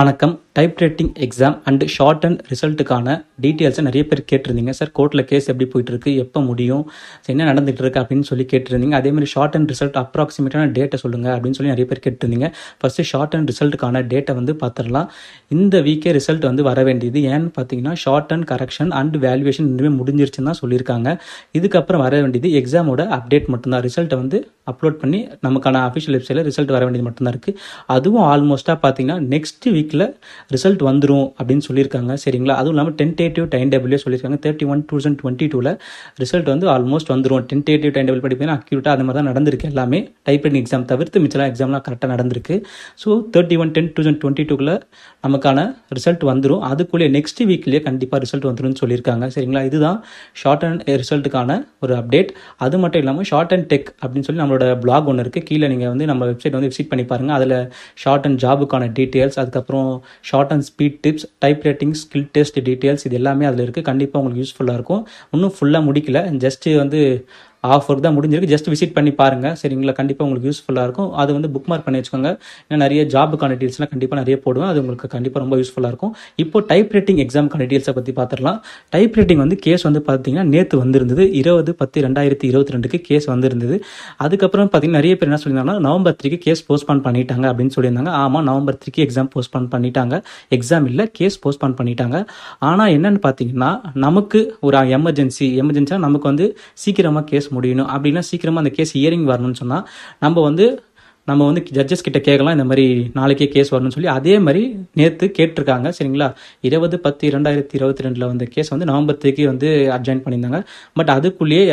வணக்கம். Type writing exam and shorthand ரிசல்ட்டுக்கான டீட்டெயில்ஸை நிறைய பேர் கேட்டிருந்தீங்க. சார் கோர்ட்டில் கேஸ் எப்படி போயிட்டுருக்கு? எப்போ முடியும்? சரி, என்ன நடந்துகிட்டு இருக்கு அப்படின்னு சொல்லி கேட்டிருந்தீங்க. அதே மாதிரி ஷார்ட் அண்ட் ரிசல்ட் அப்ராக்சிமேட்டான டேட்டை சொல்லுங்க அப்படின்னு சொல்லி நிறைய பேர் கேட்டிருந்தீங்க. ஃபஸ்ட்டு ஷார்ட் அண்ட் ரிசல்ட்டுக்கான டேட்டை வந்து பார்த்துடலாம். இந்த வீக்கே ரிசல்ட் வந்து வர வேண்டியது ஏன்னு பார்த்தீங்கன்னா shorthand correction and valuation இனிமேல் முடிஞ்சிருச்சுன்னு தான் சொல்லியிருக்காங்க. இதுக்கப்புறம் வர வேண்டியது எக்ஸாமோட அப்டேட் மட்டும்தான். ரிசல்ட்டை வந்து அப்லோட் பண்ணி நமக்கான அஃபிஷியல் வெப்சைட்டில் ரிசல்ட் வர வேண்டியது மட்டும்தான் இருக்குது அதுவும் ஆல்மோஸ்ட்டாக பார்த்தீங்கன்னா நெக்ஸ்ட் வீக்கில் ரிசல்ட் வந்துடும் அப்படின்னு சொல்லியிருக்காங்க. சரிங்களா? அதுவும் இல்லாமல் டென்டேட்டிவ் டைம் டேபிளே சொல்லியிருக்காங்க. Thirty one two thousand twenty டூவில் ரிசல்ட் வந்து ஆல்மோஸ்ட் வந்துடும் டென்டேட்டிவ் டைம் டேபிள் படிப்பீங்கன்னா அக்யூரேட்டாக அது மாதிரி தான் நடந்திருக்கு எல்லாமே. டைப் ரைட்டிங் எக்ஸாம் தவிர்த்து மிச்சலாம் எக்ஸாம்லாம் கரெக்டாக நடந்திருக்கு. So thirty one ten two thousand twenty டூவில் நமக்கான ரிசல்ட் வந்துடும் அதுக்குள்ளே நெக்ஸ்ட் வீக்லேயே கண்டிப்பாக ரிசல்ட் வந்துடும் சொல்லியிருக்காங்க. சரிங்களா? இதுதான் ஷார்ட் அண்ட் ரிசல்ட்டுக்கான ஒரு அப்டேட் அது மட்டும் இல்லாமல் ஷார்ட் அண்ட் டெக் அப்படின்னு சொல்லி நம்மளோட பிளாக் ஒன்று இருக்குது கீழே நீங்கள் வந்து நம்ம வெப்சைட் வந்து விசிட் பண்ணி பாருங்கள் அதில் ஷார்ட் அண்ட் ஜாபுக்கான டீட்டெயில்ஸ் அதுக்கப்புறம் shorthand speed tips type writing skill test details இது எல்லாமே அதில் இருக்குது கண்டிப்பாக உங்களுக்கு யூஸ்ஃபுல்லாக இருக்கும். இன்னும் ஃபுல்லாக முடிக்கல. ஜஸ்ட்டு வந்து ஆஃபர் தான் முடிஞ்சிருக்கு. ஜஸ்ட் விசிட் பண்ணி பாருங்கள் சரிங்களா? கண்டிப்பாக உங்களுக்கு யூஸ்ஃபுல்லாக இருக்கும். அது வந்து புக் மார்க் பண்ணி வச்சுக்கோங்க. ஏன்னா நிறைய ஜாபுக்கான டீல்ஸ்லாம் கண்டிப்பாக நிறைய போடுவேன். அது உங்களுக்கு கண்டிப்பாக ரொம்ப யூஸ்ஃபுல்லாக இருக்கும். இப்போ டைப் ரைட்டிங் எக்ஸாமுக்கான டீல்ஸை பற்றி பார்த்துடலாம் டைப் ரைட்டிங் வந்து கேஸ் வந்து பார்த்தீங்கன்னா நேற்று வந்திருந்தது. இருபது பத்து ரெண்டாயிரத்தி இருபத்தி ரெண்டுக்கு கேஸ் வந்திருந்தது. அதுக்கப்புறம் பார்த்தீங்கன்னா நிறைய பேர் என்ன சொல்லியிருந்தாங்கன்னா நவம்பர் த்ரீக்கு கேஸ் போஸ்ட்பான் பண்ணிட்டாங்க அப்படின்னு சொல்லியிருந்தாங்க. ஆமாம் நவம்பர் த்ரீக்கு எக்ஸாம் போஸ்ட்பான் பண்ணிட்டாங்க. எக்ஸாம் இல்லை கேஸ் போஸ்ட்பான் பண்ணிட்டாங்க. ஆனால் என்னென்னு பார்த்தீங்கன்னா நமக்கு ஒரு எமர்ஜென்சி எமர்ஜென்சியாக நமக்கு வந்து சீக்கிரமாக கேஸ் முடியணும் அப்படின்னா சீக்கிரமாக அந்த கேஸ் ஹியரிங் வரணும்னு சொன்னால் நம்ம வந்து நம்ம வந்து ஜட்ஜஸ் கிட்ட கேட்கலாம் இந்த மாதிரி நாளைக்கே கேஸ் வரணும்னு சொல்லி. அதே மாதிரி நேற்று கேட்டிருக்காங்க சரிங்களா? இருபது பத்து இரண்டாயிரத்தி இருபத்தி ரெண்டில் வந்த கேஸ் வந்து நவம்பர் த்ரீக்கு வந்து அட்ஜாயின் பண்ணியிருந்தாங்க. பட் அதுக்குள்ளேயே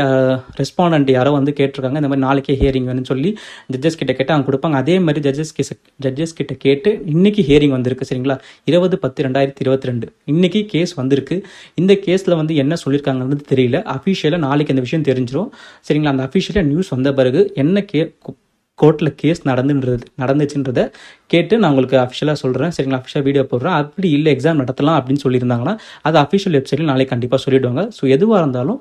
ரெஸ்பாண்டன்ட் யாரோ வந்து கேட்டிருக்காங்க இந்த மாதிரி நாளைக்கே ஹியரிங் வேணும்னு சொல்லி ஜட்ஜஸ் கிட்ட கேட்டு அவங்க கொடுப்பாங்க. அதே மாதிரி ஜட்ஜஸ் கேஸ் ஜட்ஜஸ் கிட்ட கேட்டு இன்னைக்கு ஹியரிங் வந்திருக்கு சரிங்களா? இருபது பத்து ரெண்டாயிரத்தி இருபத்தி ரெண்டு. இன்னைக்கு கேஸ் வந்திருக்கு. இந்த கேஸில் வந்து என்ன சொல்லியிருக்காங்கன்னு தெரியல. அஃபிஷியலாக நாளைக்கு அந்த விஷயம் தெரிஞ்சிடும் சரிங்களா? அந்த அஃபிஷியலாக நியூஸ் வந்த பிறகு என்ன கே கோர்ட்டில் கேஸ் நடந்துன்றது நடந்துச்சுன்றத கேட்டு நான் உங்களுக்கு அஃபிஷியலாக சொல்கிறேன் சரிங்களா? அஃபிஷியல் வீடியோ போடுறேன். அப்படி இல்லை எக்ஸாம் நடத்தலாம் அப்படின்னு சொல்லியிருந்தாங்கன்னா அது அஃபிஷியல் வெப்சைட்டில் நாளைக்கு கண்டிப்பாக சொல்லிடுவாங்க. ஸோ எதுவாக இருந்தாலும்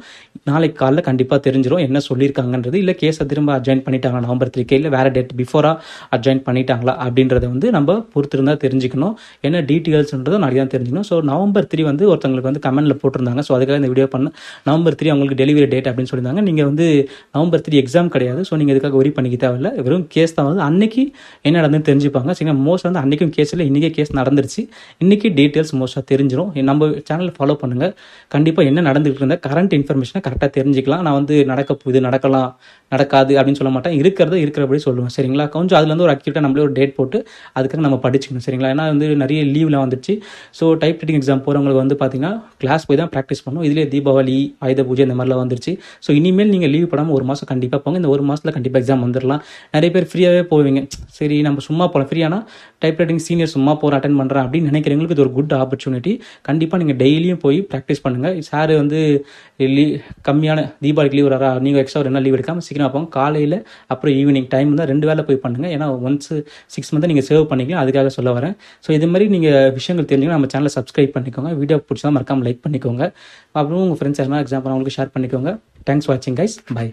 நாளைக்கு காலைல கண்டிப்பாக தெரிஞ்சிடும் என்ன சொல்லியிருக்காங்கன்றது. இல்லை கேஸை திரும்ப அட்ஜாயின் பண்ணிட்டாங்க நவம்பர் த்ரீக்கே இல்லை வேறு டேட் பிஃபோராக அட்ஜாயின் பண்ணிட்டாங்களா அப்படின்றத வந்து நம்ம பொறுத்திருந்தால் தெரிஞ்சுக்கணும். என்ன டீட்டெயில்ஸ்ன்றதை நாளைக்கு தான் தெரிஞ்சுக்கணும். ஸோ நவம்பர் த்ரீ வந்து ஒருத்தங்களுக்கு வந்து கமெண்ட்டில் போட்டிருந்தாங்க. ஸோ அதுக்காக இந்த வீடியோ பண்ண நவம்பர் த்ரீ அவங்களுக்கு டெலிவரி டேட் அப்படின்னு சொல்லியிருந்தாங்க. நீங்கள் வந்து நவம்பர் த்ரீ எக்ஸாம் கிடையாது. ஸோ நீங்கள் இதுக்காக ஒரி பண்ணிக்க தேவையில்ல. வெறும் கேஸ் தான் வந்து அன்னைக்கு என்ன நடந்துன்னு தெரிஞ்சுப்பாங்க. சரிங்களா? மோஸ்ட் வந்து அன்றைக்கும் கேஸ் இல்லை. இன்றைக்கே கேஸ் நடந்துருச்சு. இன்றைக்கி டீட்டெயில்ஸ் மோஸ்ட்டாக தெரிஞ்சிடும் நம்ம சேனல் ஃபாலோ பண்ணுங்கள் கண்டிப்பாக என்ன நடந்துகிட்டு இருந்தால் கரண்ட் இன்ஃபர்மேஷனை கரெக்டாக தெரிஞ்சிக்கலாம். நான் வந்து நடக்க இது நடக்கலாம். நடக்காது அப்படின்னு சொல்ல மாட்டேன். இருக்கிறத இருக்கிறபடி சொல்லுவேன். சரிங்களா? கொஞ்சம் அதுலேருந்து ஒரு அக்யூட்டாக நம்மளே ஒரு டேட் போட்டு அதுக்காக நம்ம படிச்சுக்கணும். சரிங்களா? ஏன்னா வந்து நிறைய லீவ்லாம் வந்துச்சு ஸோ டைப் ரைட்டிங் எக்ஸாம் போகிறவங்களுக்கு வந்து பார்த்தீங்கன்னா கிளாஸ் போய் தான் ப்ராக்டிஸ் பண்ணும். இதுலேயே தீபாவளி ஆயுத பூஜை இந்த மாதிரிலாம் வந்துருச்சு. ஸோ இனிமேல் நீங்கள் லீவ் போடாமல் ஒரு மாதம் கண்டிப்பாக போங்க. இந்த ஒரு மாதத்தில் கண்டிப்பாக எக்ஸாம் வந்துடலாம் நிறைய பேர் ஃப்ரீயாகவே போவீங்க. சரி நம்ம சும்மா போகலாம் ஃப்ரீயானா டைப் ரைட்டிங் சீனியர் சும்மா போகிற அட்டன் பண்ணுறேன் அப்படின்னு நினைக்கிறவங்களுக்கு இது ஒரு குட் ஆப்பர்ச்சுனிட்டி கண்டிப்பாக நீங்கள் டெய்லியும் போய் ப்ராக்டிஸ் பண்ணுங்கள் சார் வந்து லீ கம்மியான தீபாவளிக்கு லீவ் வரா நீங்கள் எக்ஸ்ட்ரா ஒரு என்ன லீவ் எடுக்காமல் சீக்கிரம் பார்ப்போம் காலையில் அப்புறம் ஈவினிங் டைம் தான் ரெண்டு வேலை போய் பண்ணுங்கள் ஏன்னா ஒன்ஸ் சிக்ஸ் மந்த் நீங்கள் சேவ் பண்ணிக்கலாம். அதுக்காக சொல்ல வரேன். ஸோ இது மாதிரி நீங்கள் விஷயங்கள் தெரிஞ்சுக்கணும். நம்ம சேனலை சப்ஸ்கிரைப் பண்ணிக்கோங்க. வீடியோ பிடிச்சா மறக்காமல் லைக் பண்ணிக்கோங்க. அப்புறம் உங்கள் ஃப்ரெண்ட்ஸ் யாருன்னா எக்ஸாம்பிள் அவங்களுக்கு ஷேர் பண்ணிக்கோங்க. தேங்க்ஸ் வாட்சிங் கைஸ் பை